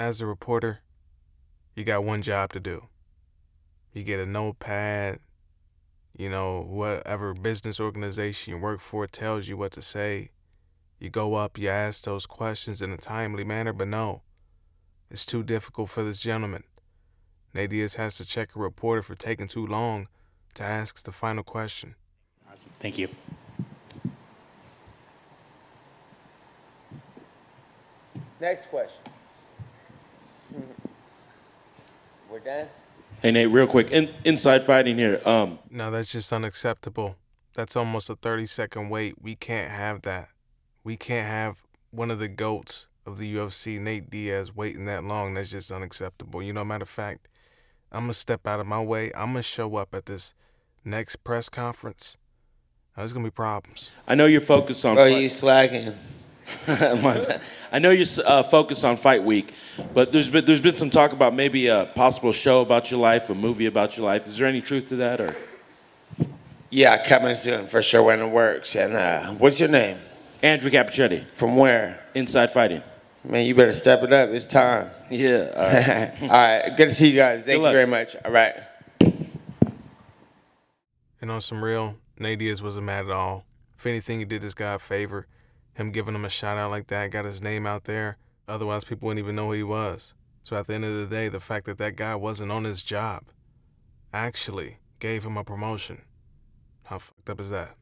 as a reporter, you got one job to do. You get a notepad, you know, whatever business organization you work for tells you what to say. You go up, you ask those questions in a timely manner, but no, it's too difficult for this gentleman. Nate Diaz has to check a reporter for taking too long to ask the final question. Awesome. Thank you. Next question. We're done? Hey Nate, real quick, in, inside fighting here. Um, No, that's just unacceptable. That's almost a 30 second wait. We can't have that. We can't have one of the GOATs of the UFC, Nate Diaz, waiting that long. That's just unacceptable. You know, matter of fact, I'm going to step out of my way. I'm going to show up at this next press conference. Now, there's going to be problems. I know you're focused on. Bro, you slacking. My bad. I know you're uh, focused on Fight Week, but there's been there's been some talk about maybe a possible show about your life, a movie about your life. Is there any truth to that, or Yeah, coming soon for sure when it works. And uh, what's your name? Andrew Capichetti, From where? Inside Fighting? Man, you better step it up. It's time. Yeah. All right. All right. Good to see you guys. Thank you very much. All right. And on some real, Nate Diaz wasn't mad at all. If anything, he did this guy a favor. Him giving him a shout out like that, got his name out there. Otherwise, people wouldn't even know who he was. So at the end of the day, the fact that that guy wasn't on his job actually gave him a promotion. How fucked up is that?